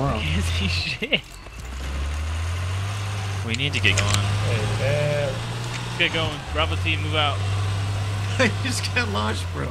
Wow. Shit. We need to get going. Hey, man. Get going. Bravo team, move out. I just got launched, bro.